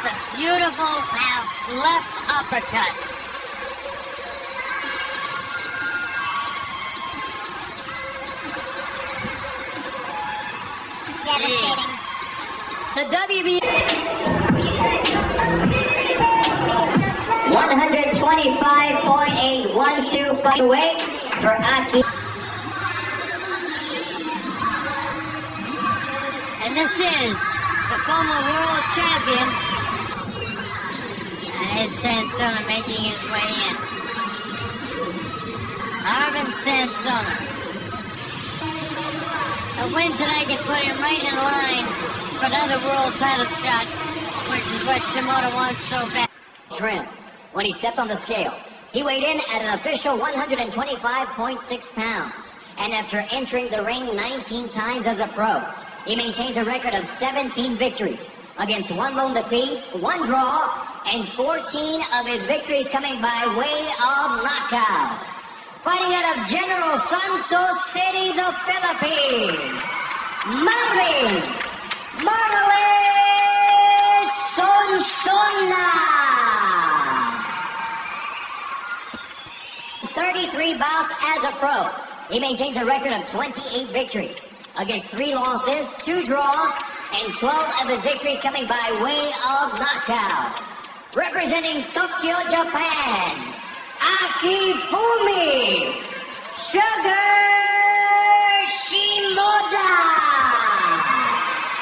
That's a beautiful half left uppercut. Devastating. The WB 125.812 away for Aki. And this is the former world champion. It's Sonsona making his way in. Arvin Sonsona. A win tonight could put him right in line for another world title shot, which is what Shimoda wants so bad. Trim. When he stepped on the scale, he weighed in at an official 125.6 pounds. And after entering the ring 19 times as a pro, he maintains a record of 17 victories against one lone defeat, one draw, and 14 of his victories coming by way of knockout. Fighting out of General Santos City, the Philippines, Marvin Marley Sonsona. 33 bouts as a pro. He maintains a record of 28 victories against three losses, two draws, and 12 of his victories coming by way of knockout. Representing Tokyo, Japan, Akifumi Sugar Shimoda.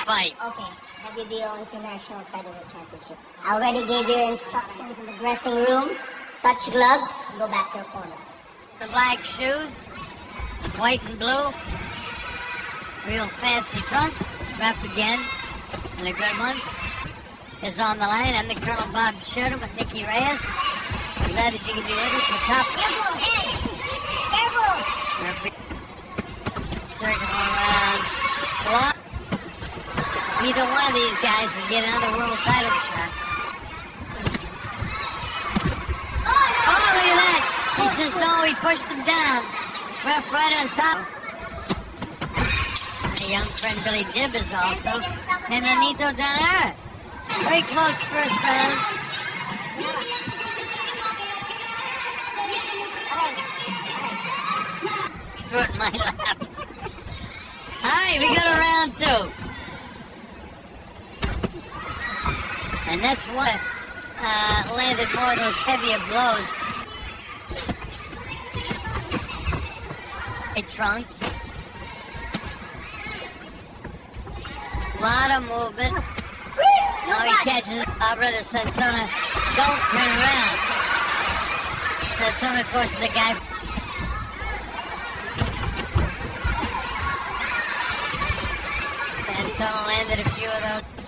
Fight. Okay, WBO International Featherweight Championship. I already gave you instructions in the dressing room. Touch gloves, go back to your corner. The black shoes, white and blue. Real fancy trunks, wrapped again, and a good one is on the line. I'm the Colonel Bob Sheridan with Nikki Reyes. I'm glad that you can be with us. The top Careful, head! Careful! circle around block. Either one of these guys would get another world title shot. Oh, oh look at that! He says no, he pushed him down. Ref right on top. My young friend Billy Dib is also. And Anito down. Very close first round. Threw it in my lap. Alright, we got a round two. And that's what uh, landed more of those heavier blows. Hey, Trunks. Lot of movement. No Now he catches it. Our brother Sonsona. Don't turn around. Sonsona, of course, the guy. Sonsona landed a few of those.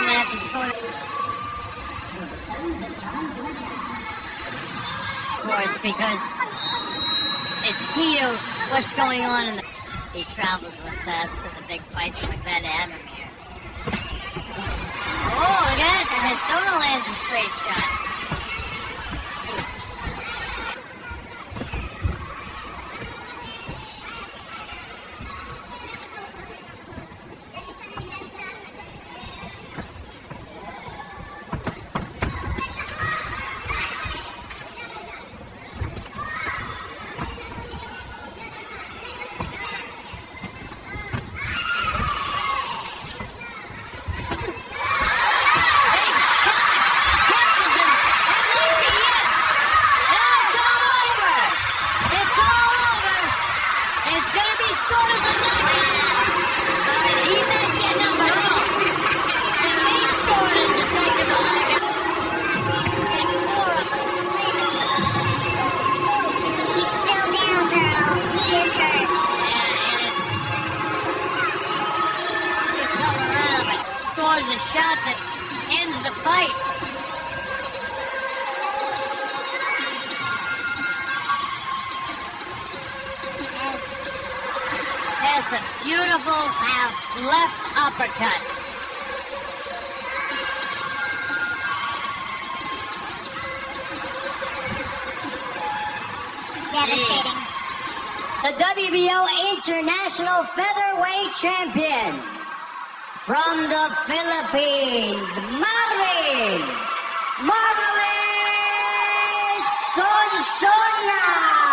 I'm because it's key to what's going on in the. He travels with us to the big fights. To him here. Oh, look at that! Sonsona lands a straight shot. Scores a shot that ends the fight. That's a beautiful half left uppercut. Devastating. the WBO International Featherweight Champion from the Philippines, Marvin, Marvin Sonsona.